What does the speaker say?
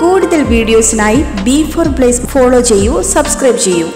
കൂടുതൽ വീഡിയോസിനായി B four place follow ചെയ്യൂ സബ്സ്ക്രൈബ് ചെയ്യൂ.